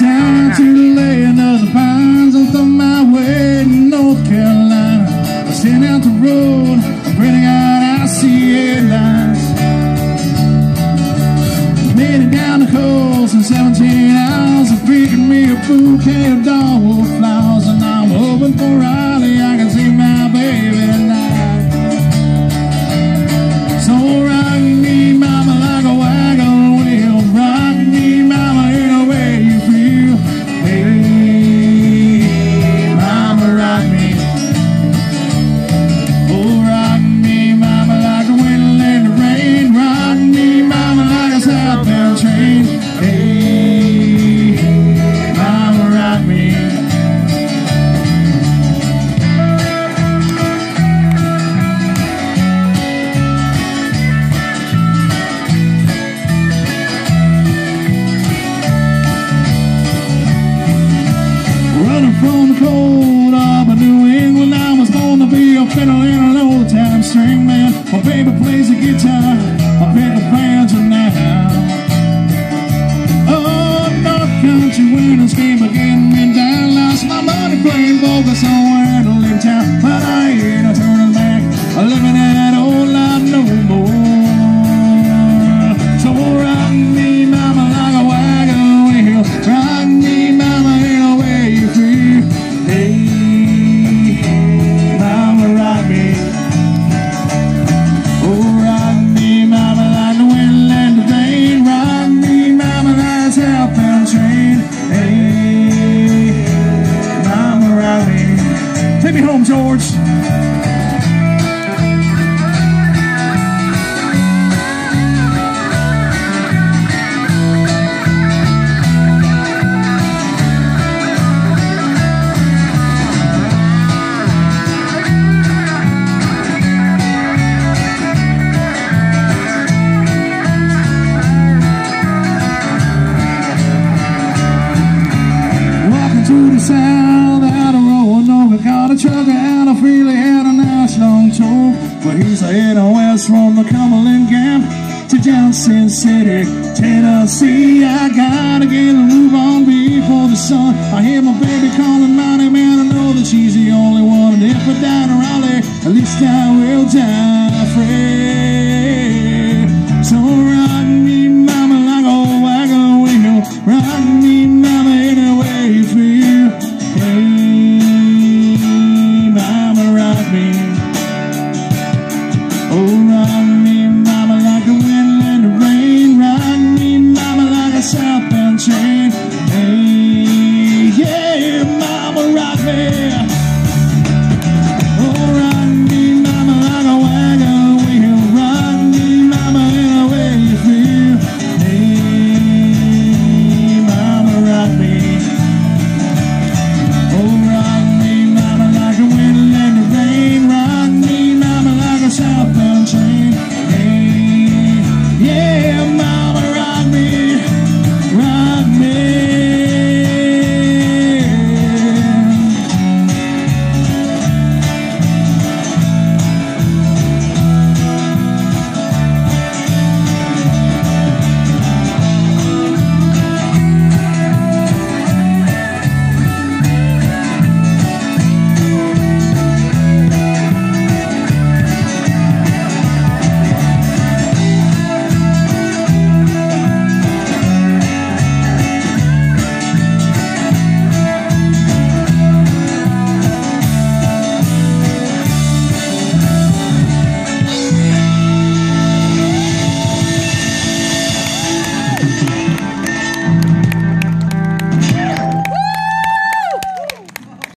time to lay another pines on the my way to North Carolina. I stand out the road, spreading out ICA lines. Made it down the coast in 17 hours, and picking me a bouquet of dogwood flowers, and I'm hoping for. Get on in on old time string man. My baby plays a guitar My baby plays Take me home, George. sound But he's a NOS from the Cumberland Gap to Johnson City, Tennessee. I gotta get a move on before the sun. I hear my baby calling my name, and